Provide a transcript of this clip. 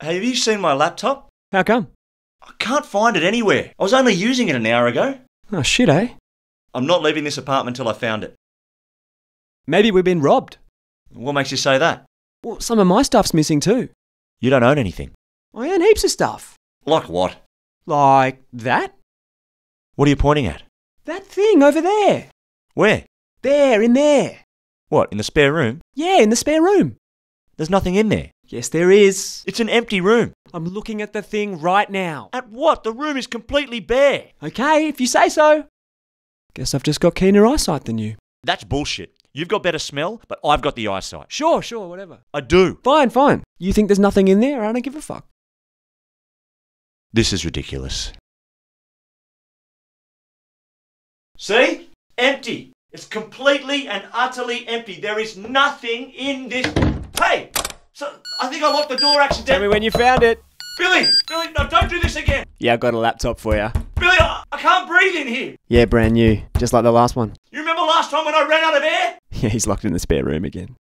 Have you seen my laptop? How come? I can't find it anywhere. I was only using it an hour ago. Oh, shit, eh? I'm not leaving this apartment till I found it. Maybe we've been robbed. What makes you say that? Well, some of my stuff's missing too. You don't own anything. I own heaps of stuff. Like what? Like that? What are you pointing at? That thing over there. Where? There, in there. What, in the spare room? Yeah, in the spare room. There's nothing in there. Yes, there is. It's an empty room. I'm looking at the thing right now. At what? The room is completely bare. Okay, if you say so. Guess I've just got keener eyesight than you. That's bullshit. You've got better smell, but I've got the eyesight. Sure, sure, whatever. I do. Fine, fine. You think there's nothing in there? I don't give a fuck. This is ridiculous. See? Empty. It's completely and utterly empty. There is nothing in this. Hey! So I think I locked the door accidentally. Tell me when you found it. Billy! Billy, no, don't do this again! Yeah, I've got a laptop for you. Billy, I, I can't breathe in here! Yeah, brand new. Just like the last one. You remember last time when I ran out of air? Yeah, he's locked in the spare room again.